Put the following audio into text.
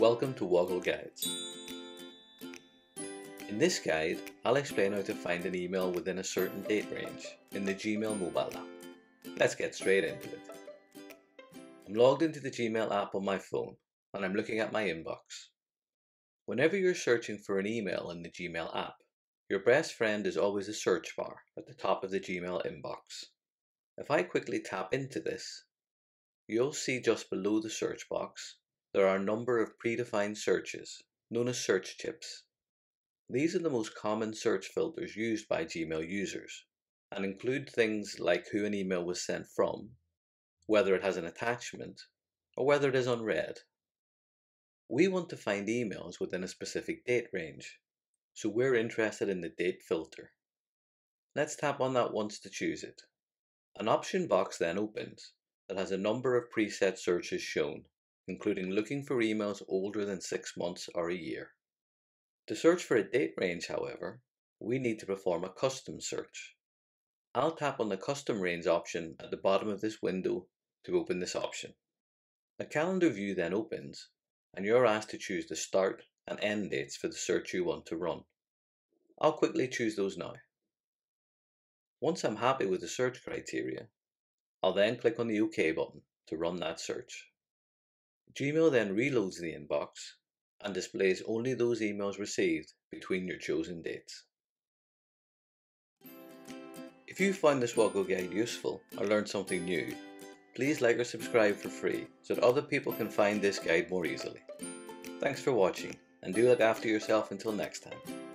Welcome to Woggle Guides. In this guide, I'll explain how to find an email within a certain date range in the Gmail mobile app. Let's get straight into it. I'm logged into the Gmail app on my phone and I'm looking at my inbox. Whenever you're searching for an email in the Gmail app, your best friend is always a search bar at the top of the Gmail inbox. If I quickly tap into this, you'll see just below the search box there are a number of predefined searches, known as search chips. These are the most common search filters used by Gmail users and include things like who an email was sent from, whether it has an attachment, or whether it is unread. We want to find emails within a specific date range, so we're interested in the date filter. Let's tap on that once to choose it. An option box then opens that has a number of preset searches shown including looking for emails older than six months or a year. To search for a date range, however, we need to perform a custom search. I'll tap on the custom range option at the bottom of this window to open this option. A calendar view then opens and you're asked to choose the start and end dates for the search you want to run. I'll quickly choose those now. Once I'm happy with the search criteria, I'll then click on the OK button to run that search. Gmail then reloads the inbox and displays only those emails received between your chosen dates. If you found this Woggle guide useful or learned something new, please like or subscribe for free so that other people can find this guide more easily. Thanks for watching and do look after yourself until next time.